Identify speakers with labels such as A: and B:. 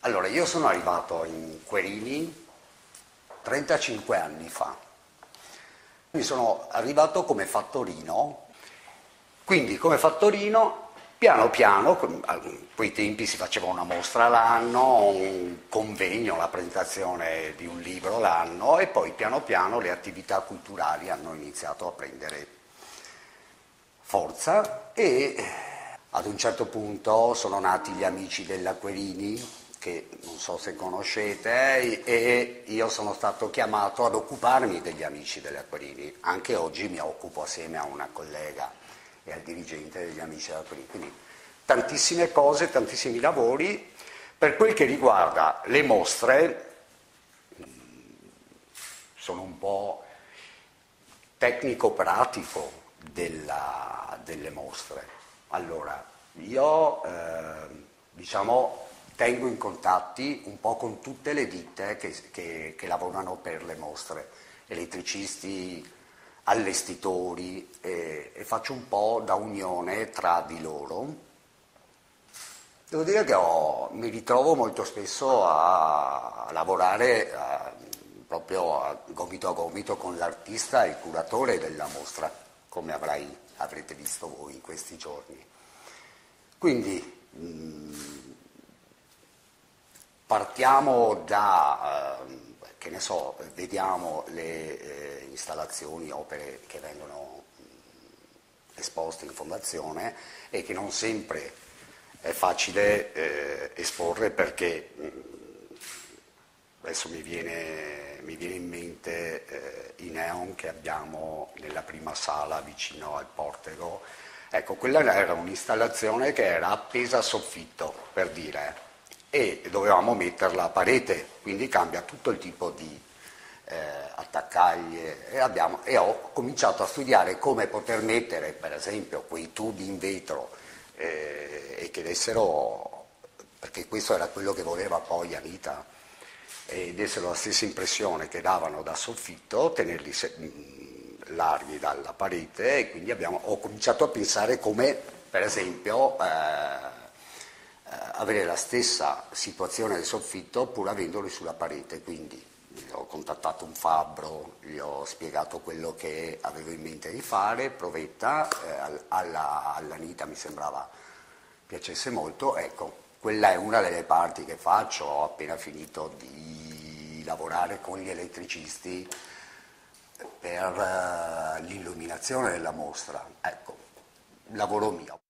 A: Allora, io sono arrivato in Querini 35 anni fa. Mi sono arrivato come fattorino, quindi come fattorino piano piano, a quei tempi si faceva una mostra l'anno, un convegno, la presentazione di un libro l'anno e poi piano piano le attività culturali hanno iniziato a prendere forza e ad un certo punto sono nati gli amici dell'Acquerini che non so se conoscete, e io sono stato chiamato ad occuparmi degli amici delle Acquerini. Anche oggi mi occupo assieme a una collega e al dirigente degli amici delle Acquerini. Quindi tantissime cose, tantissimi lavori. Per quel che riguarda le mostre, sono un po' tecnico-pratico della, delle mostre. Allora, io eh, diciamo tengo in contatti un po' con tutte le ditte che, che, che lavorano per le mostre, elettricisti, allestitori e, e, faccio un po' da unione tra di loro. Devo dire che ho, mi ritrovo molto spesso a, lavorare a, proprio a gomito a gomito con l'artista e il curatore della mostra, come avrai, avrete visto voi in questi giorni. Quindi mh, partiamo da, eh, che ne so, vediamo le eh, installazioni, opere che vengono mh, esposte in fondazione e che non sempre è facile eh, esporre perché mh, adesso mi viene, mi viene, in mente eh, i neon che abbiamo nella prima sala vicino al portego. Ecco, quella era un'installazione che era appesa a soffitto, per dire, e dovevamo metterla a parete, quindi cambia tutto il tipo di eh, attaccaglie e, abbiamo, e, ho cominciato a studiare come poter mettere per esempio quei tubi in vetro eh, e che dessero, perché questo era quello che voleva poi Anita, e dessero la stessa impressione che davano da soffitto, tenerli se, mh, larghi dalla parete e quindi abbiamo, ho cominciato a pensare come per esempio eh, avere la stessa situazione del soffitto pur avendoli sulla parete, quindi ho contattato un fabbro, gli ho spiegato quello che avevo in mente di fare, provetta, eh, alla, all'Anita mi sembrava piacesse molto, ecco, quella è una delle parti che faccio, ho appena finito di lavorare con gli elettricisti per uh, l'illuminazione della mostra, ecco, lavoro mio.